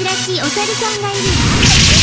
珍しいお猿さんがいる。わ